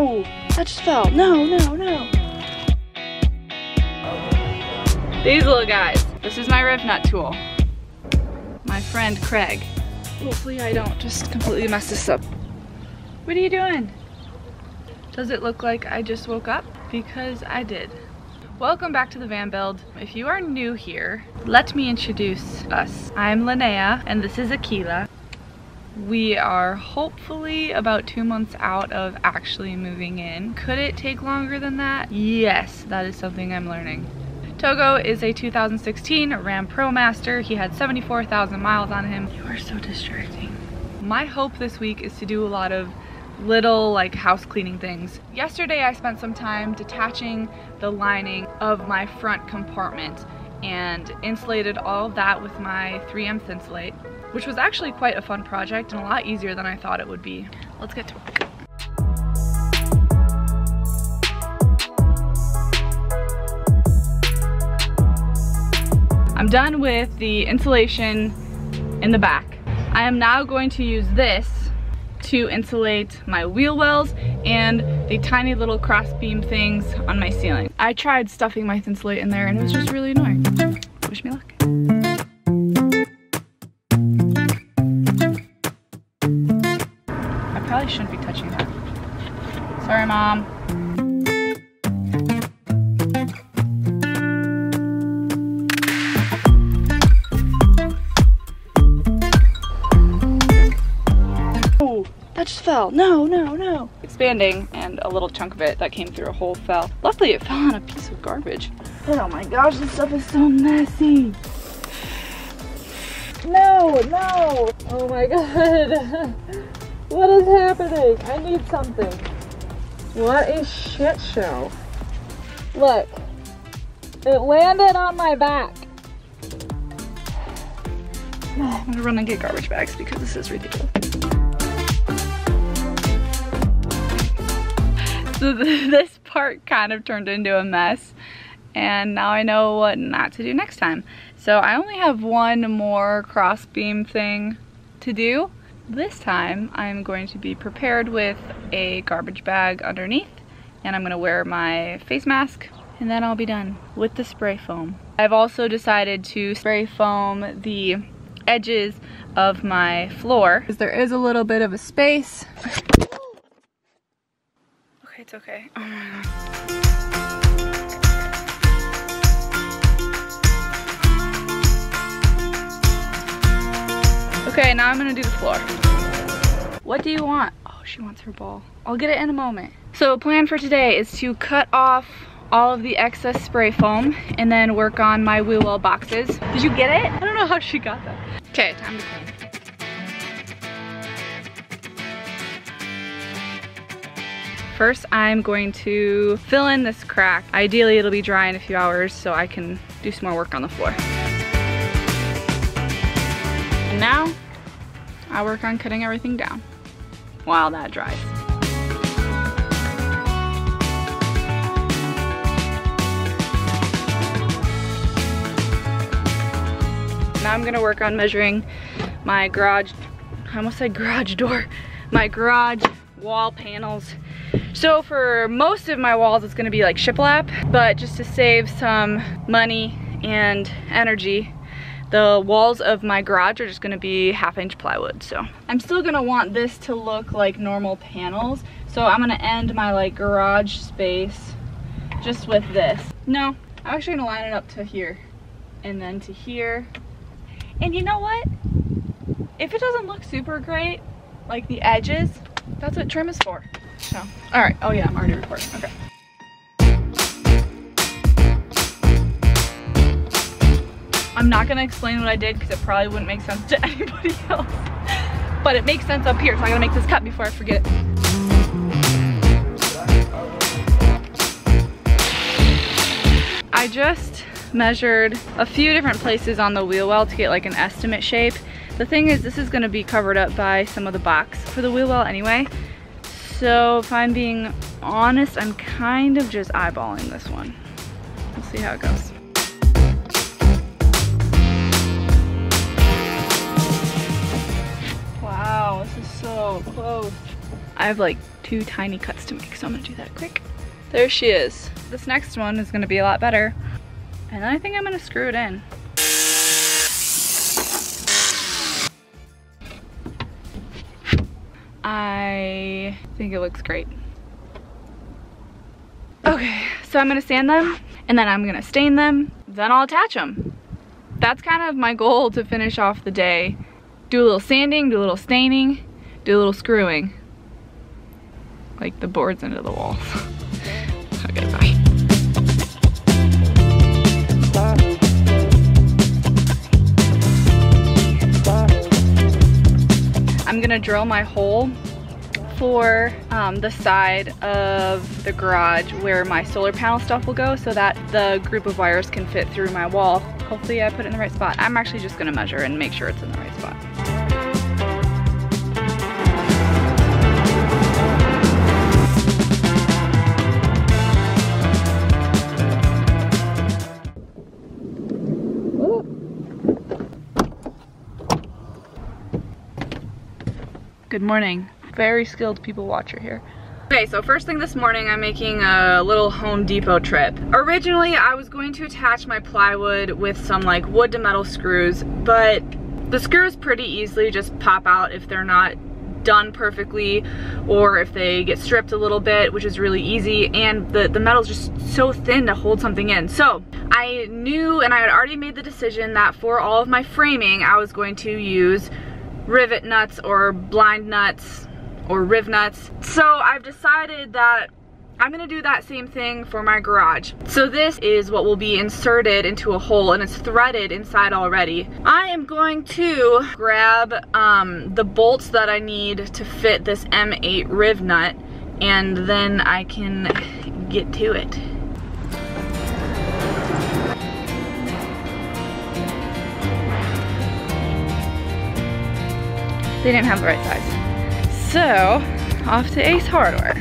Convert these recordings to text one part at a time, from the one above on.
Oh, I just fell. No, no, no. These little guys. This is my riv nut tool. My friend Craig. Hopefully I don't just completely mess this up. What are you doing? Does it look like I just woke up? Because I did. Welcome back to the van build. If you are new here, let me introduce us. I'm Linnea and this is Akela. We are hopefully about two months out of actually moving in. Could it take longer than that? Yes, that is something I'm learning. Togo is a 2016 Ram ProMaster. He had 74,000 miles on him. You are so distracting. My hope this week is to do a lot of little like house cleaning things. Yesterday I spent some time detaching the lining of my front compartment and insulated all of that with my 3M Thinsulate, which was actually quite a fun project and a lot easier than I thought it would be. Let's get to work. I'm done with the insulation in the back. I am now going to use this to insulate my wheel wells and the tiny little crossbeam things on my ceiling. I tried stuffing my Thinsulate in there and it was just really annoying. Wish me luck. Probably shouldn't be touching that. Sorry, Mom. Oh, that just fell. No, no, no. Expanding and a little chunk of it that came through a hole fell. Luckily it fell on a piece of garbage. Oh my gosh, this stuff is so messy. No, no. Oh my god. What is happening? I need something. What a shit show. Look. It landed on my back. I'm gonna run and get garbage bags because this is ridiculous. So this part kind of turned into a mess and now I know what not to do next time. So I only have one more crossbeam thing to do. This time I'm going to be prepared with a garbage bag underneath and I'm gonna wear my face mask and then I'll be done with the spray foam. I've also decided to spray foam the edges of my floor because there is a little bit of a space Okay, it's okay. Oh my god. Okay, now I'm gonna do the floor. What do you want? Oh, she wants her ball. I'll get it in a moment. So plan for today is to cut off all of the excess spray foam and then work on my wheel well boxes. Did you get it? I don't know how she got that. Okay, time to clean. First, I'm going to fill in this crack. Ideally, it'll be dry in a few hours so I can do some more work on the floor. And now, I work on cutting everything down while that dries. Now I'm gonna work on measuring my garage, I almost said garage door, my garage wall panels so for most of my walls, it's gonna be like shiplap, but just to save some money and energy, the walls of my garage are just gonna be half inch plywood. So I'm still gonna want this to look like normal panels. So I'm gonna end my like garage space just with this. No, I'm actually gonna line it up to here and then to here. And you know what? If it doesn't look super great, like the edges, that's what trim is for. So, all right. Oh yeah, I'm already recording. Okay. I'm not gonna explain what I did because it probably wouldn't make sense to anybody else. But it makes sense up here, so I gotta make this cut before I forget it. I just measured a few different places on the wheel well to get like an estimate shape. The thing is, this is gonna be covered up by some of the box for the wheel well anyway. So if I'm being honest, I'm kind of just eyeballing this one. We'll see how it goes. Close. I have like two tiny cuts to make, so I'm gonna do that quick. There she is. This next one is gonna be a lot better. And then I think I'm gonna screw it in. I think it looks great. Okay, so I'm gonna sand them and then I'm gonna stain them, then I'll attach them. That's kind of my goal to finish off the day. Do a little sanding, do a little staining, do a little screwing. Like the boards into the walls. okay, bye. I'm gonna drill my hole for um, the side of the garage where my solar panel stuff will go so that the group of wires can fit through my wall. Hopefully I put it in the right spot. I'm actually just gonna measure and make sure it's in the right spot. Good morning. Very skilled people watcher here. Okay, so first thing this morning, I'm making a little Home Depot trip. Originally, I was going to attach my plywood with some like wood to metal screws, but the screws pretty easily just pop out if they're not done perfectly or if they get stripped a little bit, which is really easy, and the, the metal's just so thin to hold something in. So I knew and I had already made the decision that for all of my framing, I was going to use rivet nuts or blind nuts or riv nuts. So I've decided that I'm gonna do that same thing for my garage. So this is what will be inserted into a hole and it's threaded inside already. I am going to grab um, the bolts that I need to fit this M8 riv nut and then I can get to it. They didn't have the right size. So, off to Ace Hardware.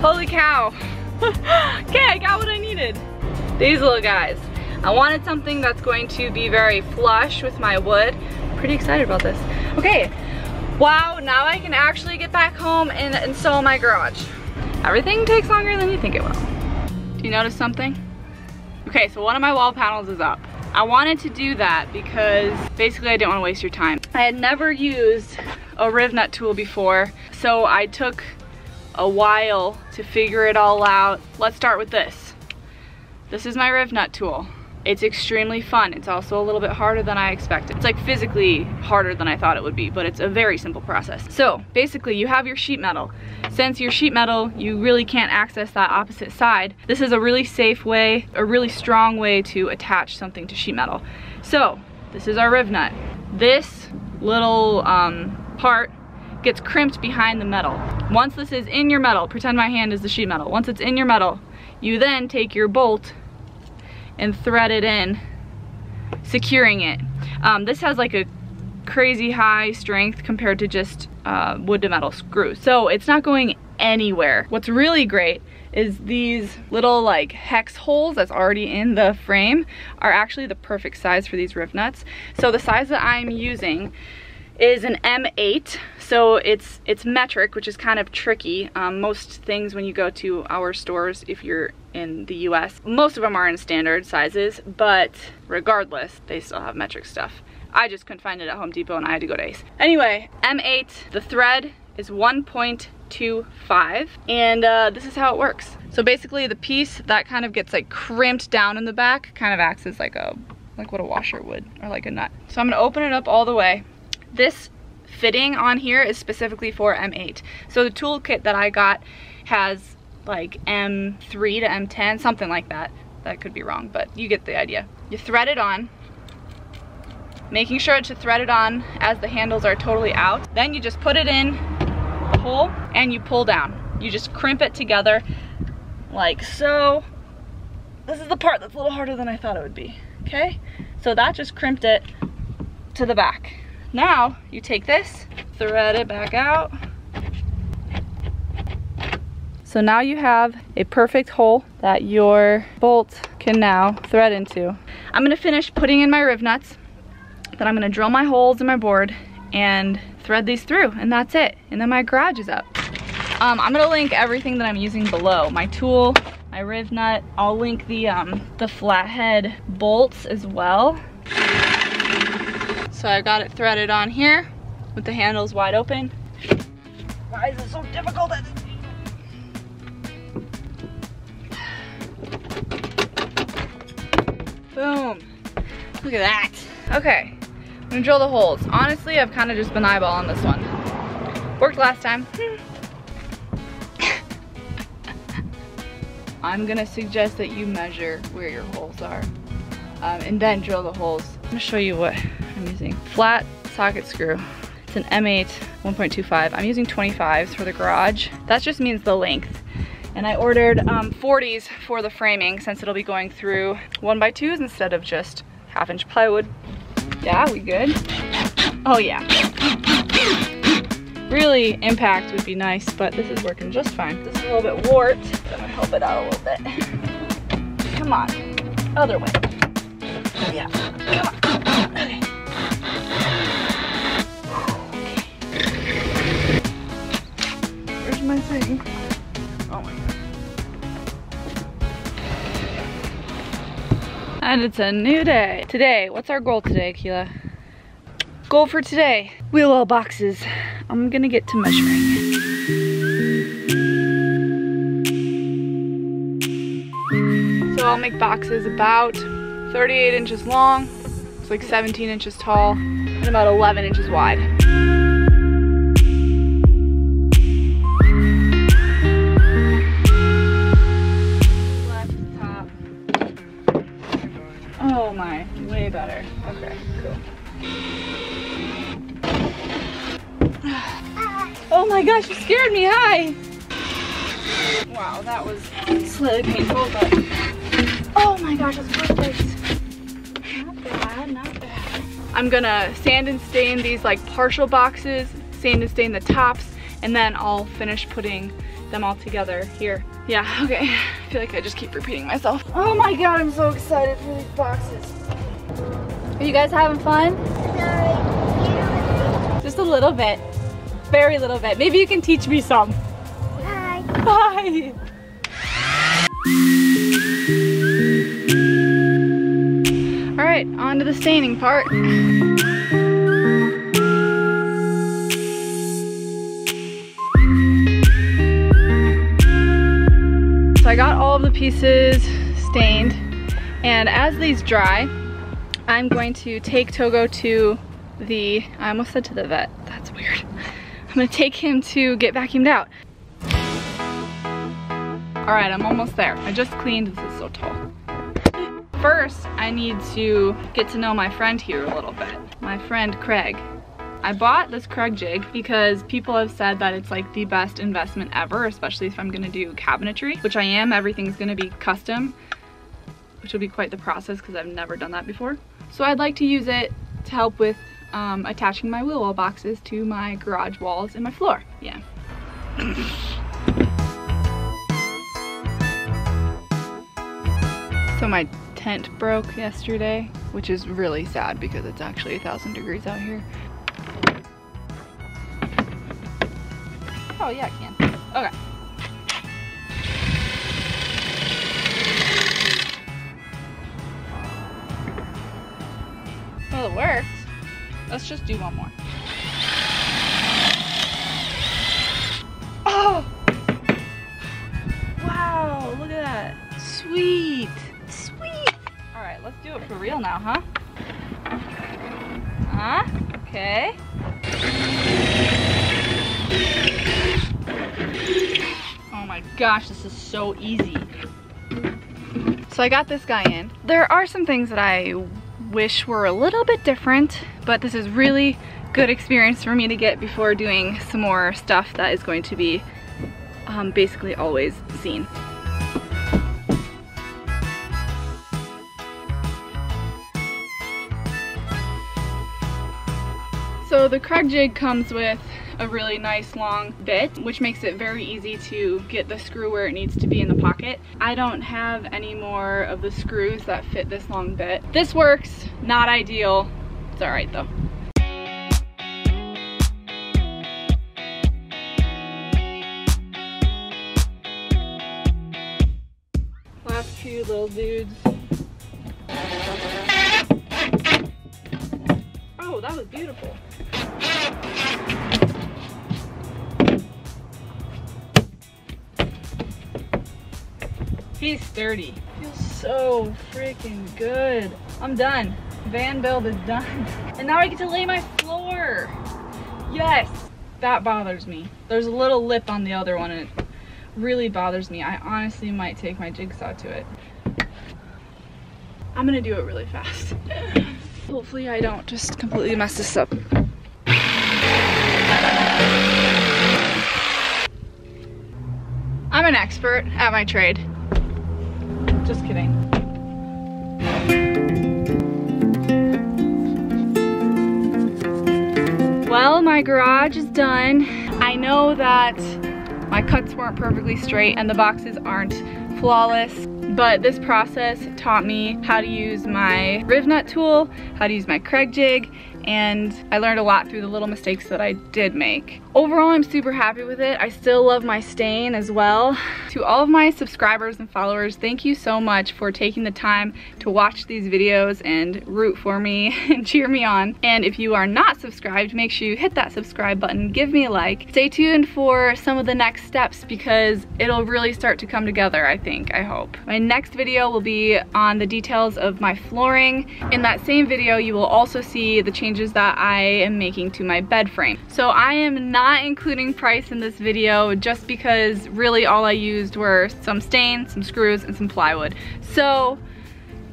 Holy cow. okay, I got what I needed. These little guys. I wanted something that's going to be very flush with my wood. Pretty excited about this. Okay, wow, now I can actually get back home and install my garage. Everything takes longer than you think it will. Do you notice something? Okay, so one of my wall panels is up. I wanted to do that because basically I didn't want to waste your time. I had never used a riv nut tool before, so I took a while to figure it all out. Let's start with this. This is my riv nut tool. It's extremely fun. It's also a little bit harder than I expected. It's like physically harder than I thought it would be, but it's a very simple process. So basically you have your sheet metal. Since your sheet metal, you really can't access that opposite side. This is a really safe way, a really strong way to attach something to sheet metal. So this is our riv nut. This little um, part gets crimped behind the metal. Once this is in your metal, pretend my hand is the sheet metal. Once it's in your metal, you then take your bolt and thread it in, securing it. Um, this has like a crazy high strength compared to just uh, wood to metal screws. So it's not going anywhere. What's really great is these little like hex holes that's already in the frame are actually the perfect size for these riv nuts. So the size that I'm using is an M8 so it's it's metric which is kind of tricky. Um, most things when you go to our stores if you're in the US most of them are in standard sizes but regardless they still have metric stuff. I just couldn't find it at Home Depot and I had to go to Ace. Anyway M8 the thread is 1.25 and uh, this is how it works. So basically the piece that kind of gets like crimped down in the back kind of acts as like a like what a washer would or like a nut. So I'm gonna open it up all the way this fitting on here is specifically for M8. So the toolkit that I got has like M3 to M10, something like that. That could be wrong, but you get the idea. You thread it on, making sure to thread it on as the handles are totally out. Then you just put it in the hole and you pull down. You just crimp it together like so. This is the part that's a little harder than I thought it would be, okay? So that just crimped it to the back. Now you take this, thread it back out. So now you have a perfect hole that your bolt can now thread into. I'm gonna finish putting in my riv nuts, then I'm gonna drill my holes in my board and thread these through and that's it. And then my garage is up. Um, I'm gonna link everything that I'm using below. My tool, my riv nut. I'll link the, um, the flathead bolts as well. So I got it threaded on here with the handles wide open. Why is it so difficult? Boom. Look at that. Okay, I'm gonna drill the holes. Honestly, I've kind of just been eyeballing this one. Worked last time. I'm gonna suggest that you measure where your holes are um, and then drill the holes. I'm gonna show you what I'm using. Flat socket screw. It's an M8 1.25. I'm using 25s for the garage. That just means the length. And I ordered um, 40s for the framing since it'll be going through one by twos instead of just half inch plywood. Yeah, we good? Oh yeah. Really, impact would be nice, but this is working just fine. This is a little bit warped, so I'm gonna help it out a little bit. Come on, other way. Yeah, come on, okay. My thing? Oh my god. And it's a new day. Today, what's our goal today, Keela? Goal for today, wheel well boxes. I'm gonna get to measuring. So I'll make boxes about 38 inches long, it's like 17 inches tall, and about 11 inches wide. Better. Okay, cool. Oh my gosh, you scared me, hi! Wow, that was slightly painful, but oh my gosh, that's perfect. Not bad, not bad. I'm gonna sand and stain these like partial boxes, sand and stain the tops, and then I'll finish putting them all together here. Yeah, okay. I feel like I just keep repeating myself. Oh my god, I'm so excited for these boxes. Are you guys having fun? Just a little bit. Very little bit. Maybe you can teach me some. Hi. Bye. All right, on to the staining part. So I got all of the pieces stained and as these dry, I'm going to take Togo to the, I almost said to the vet, that's weird. I'm gonna take him to get vacuumed out. All right, I'm almost there. I just cleaned, this is so tall. First, I need to get to know my friend here a little bit. My friend Craig. I bought this Kreg jig because people have said that it's like the best investment ever, especially if I'm gonna do cabinetry, which I am. Everything's gonna be custom, which will be quite the process because I've never done that before. So I'd like to use it to help with um, attaching my wheel wall boxes to my garage walls and my floor. Yeah. so my tent broke yesterday, which is really sad because it's actually a thousand degrees out here. Oh yeah, I can. Okay. It worked. Let's just do one more. Oh! Wow, look at that. Sweet. Sweet. All right, let's do it for real now, huh? Huh? Okay. Oh my gosh, this is so easy. So I got this guy in. There are some things that I wish were a little bit different, but this is really good experience for me to get before doing some more stuff that is going to be um, basically always seen. So the Kreg jig comes with a really nice long bit, which makes it very easy to get the screw where it needs to be in the pocket. I don't have any more of the screws that fit this long bit. This works, not ideal. It's all right though. Last few little dudes. Oh, that was beautiful. He's sturdy. Feels so freaking good. I'm done. Van build is done. And now I get to lay my floor. Yes, that bothers me. There's a little lip on the other one and it really bothers me. I honestly might take my jigsaw to it. I'm gonna do it really fast. Hopefully I don't just completely mess this up. I'm an expert at my trade. Just kidding. Well, my garage is done. I know that my cuts weren't perfectly straight and the boxes aren't flawless, but this process taught me how to use my riv nut tool, how to use my Kreg jig, and I learned a lot through the little mistakes that I did make. Overall, I'm super happy with it. I still love my stain as well. To all of my subscribers and followers, thank you so much for taking the time to watch these videos and root for me and cheer me on. And if you are not subscribed, make sure you hit that subscribe button, give me a like. Stay tuned for some of the next steps because it'll really start to come together, I think, I hope. My next video will be on the details of my flooring. In that same video, you will also see the changes changes that I am making to my bed frame. So I am not including price in this video just because really all I used were some stain, some screws, and some plywood. So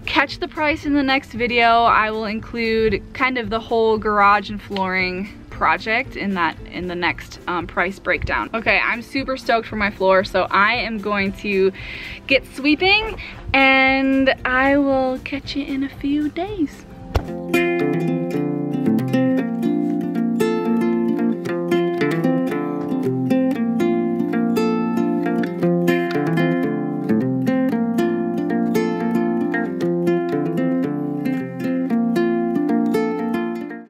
catch the price in the next video. I will include kind of the whole garage and flooring project in that in the next um, price breakdown. Okay, I'm super stoked for my floor, so I am going to get sweeping and I will catch you in a few days.